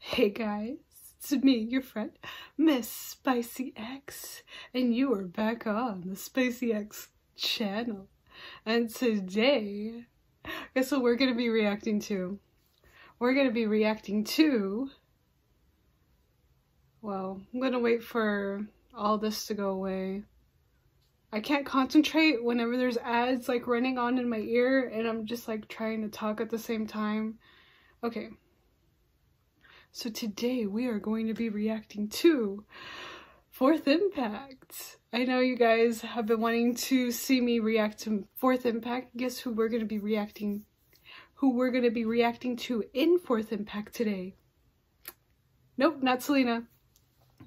Hey guys, it's me, your friend, Miss Spicy X, and you are back on the Spicy X channel. And today, guess what we're going to be reacting to? We're going to be reacting to, well, I'm going to wait for all this to go away. I can't concentrate whenever there's ads like running on in my ear and I'm just like trying to talk at the same time. Okay. So today we are going to be reacting to Fourth Impact. I know you guys have been wanting to see me react to Fourth Impact. Guess who we're going to be reacting who we're going to be reacting to in Fourth Impact today? Nope, not Celina.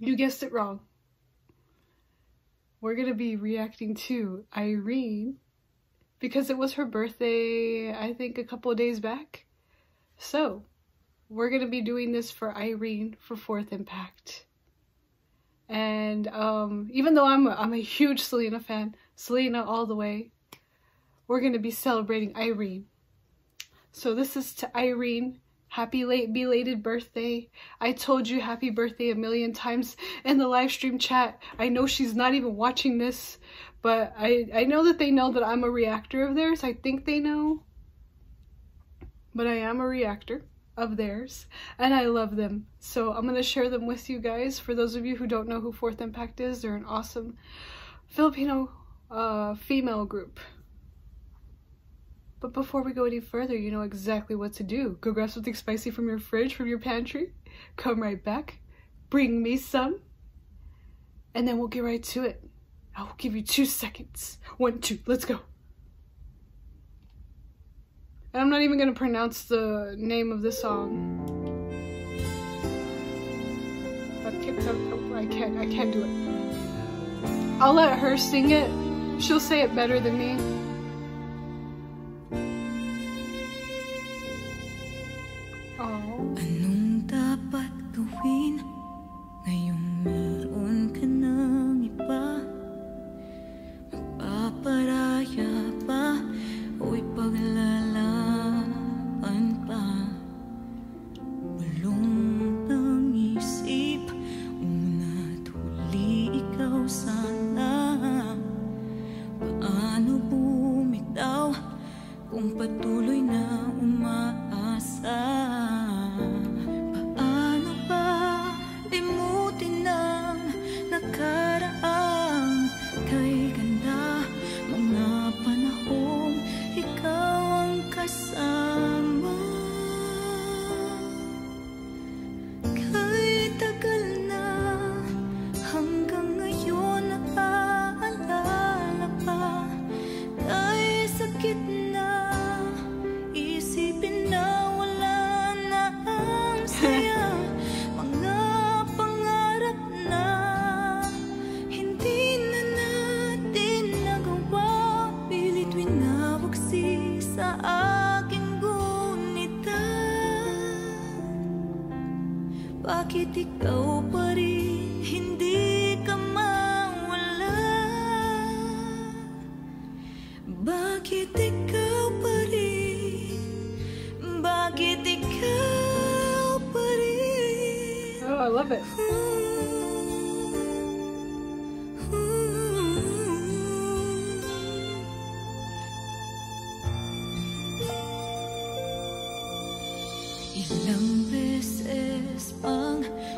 You guessed it wrong we're going to be reacting to Irene because it was her birthday, I think, a couple days back. So, we're going to be doing this for Irene for Fourth Impact. And um, even though I'm a, I'm a huge Celina fan, Celina all the way, we're going to be celebrating Irene. So this is to Irene Happy late belated birthday. I told you happy birthday a million times in the live stream chat. I know she's not even watching this, but I, I know that they know that I'm a reactor of theirs. I think they know. But I am a reactor of theirs and I love them. So I'm going to share them with you guys. For those of you who don't know who Fourth Impact is, they're an awesome Filipino uh, female group. But before we go any further, you know exactly what to do. Go grab something spicy from your fridge, from your pantry, come right back, bring me some, and then we'll get right to it. I will give you two seconds. One, two, let's go. And I'm not even gonna pronounce the name of the song. Oh, I can't, I can't do it. I'll let her sing it. She'll say it better than me. Ikaw pa rin hindi ka mawala? Bakit ikaw pa rin? Bakit ikaw pa rin? Oh, I love it.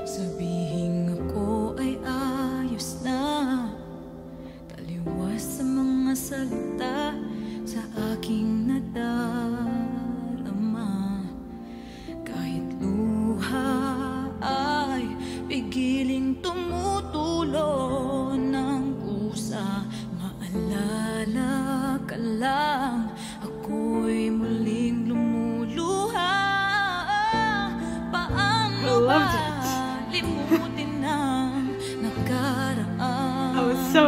Sabihin ako ay ayos na. Taliwas sa sa aking nadarama. Kahit luha ay pigiling tumutulo ng pusa. Maalala lang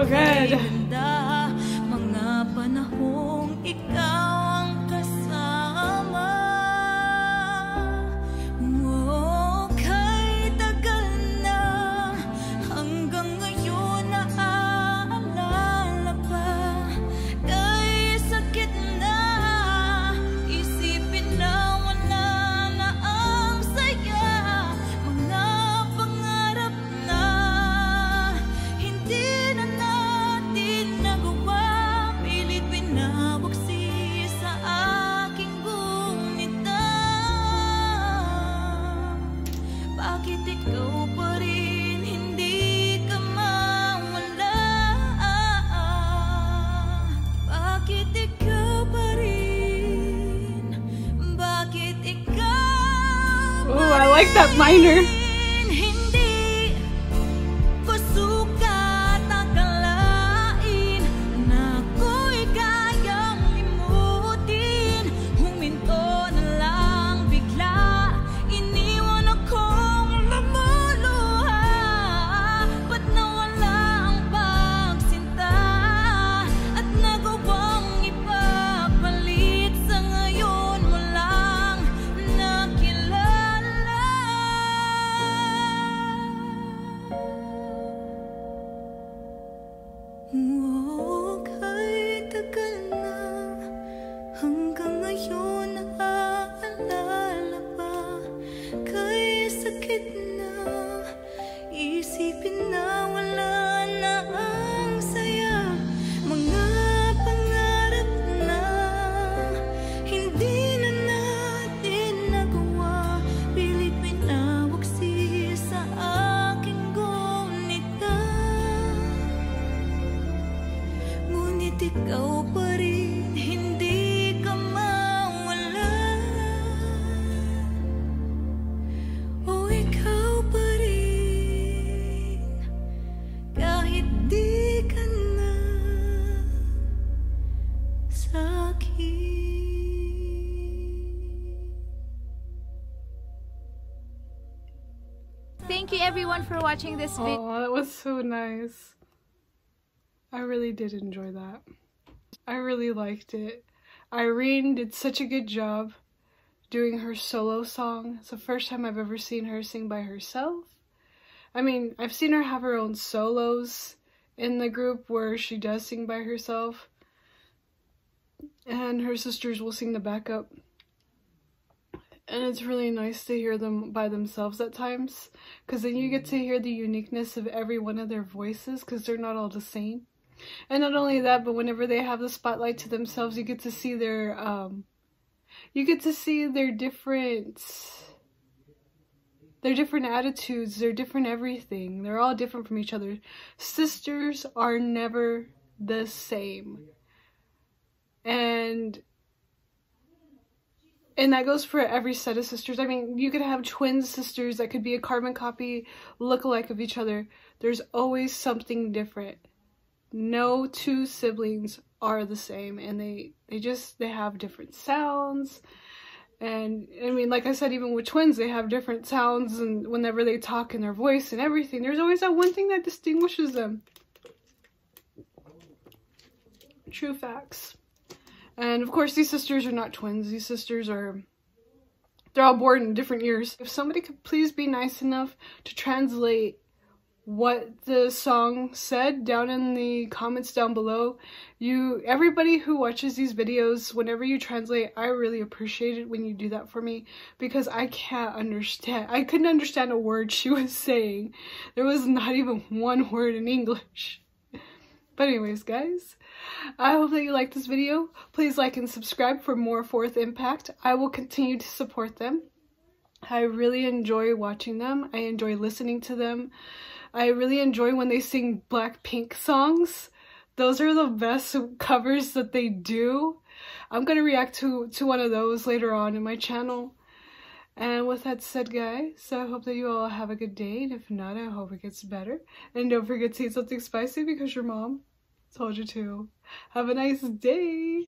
good. Like that minor. Everyone for watching this video. Oh, that was so nice. I really did enjoy that. I really liked it. Irene did such a good job doing her solo song. It's the first time I've ever seen her sing by herself. I mean, I've seen her have her own solos in the group where she does sing by herself. And her sisters will sing the backup. And it's really nice to hear them by themselves at times because then you get to hear the uniqueness of every one of their voices because they're not all the same. And not only that, but whenever they have the spotlight to themselves, you get to see their um you get to see their different their different attitudes, their different everything. They're all different from each other. Sisters are never the same. And and that goes for every set of sisters. I mean, you could have twin sisters that could be a carbon copy look-alike of each other. There's always something different. No two siblings are the same and they they just they have different sounds. And I mean, like I said, even with twins, they have different sounds and whenever they talk in their voice and everything, there's always that one thing that distinguishes them. True facts. And of course, these sisters are not twins. These sisters are. They're all born in different years. If somebody could please be nice enough to translate what the song said down in the comments down below, you, everybody who watches these videos, whenever you translate, I really appreciate it when you do that for me because I can't understand. I couldn't understand a word she was saying. There was not even one word in English. But anyways, guys, I hope that you liked this video. Please like and subscribe for more Fourth Impact. I will continue to support them. I really enjoy watching them. I enjoy listening to them. I really enjoy when they sing Blackpink songs. Those are the best covers that they do. I'm going to react to, to one of those later on in my channel. And with that said, guys, so I hope that you all have a good day. And if not, I hope it gets better. And don't forget to eat something spicy because your mom told you to. Have a nice day.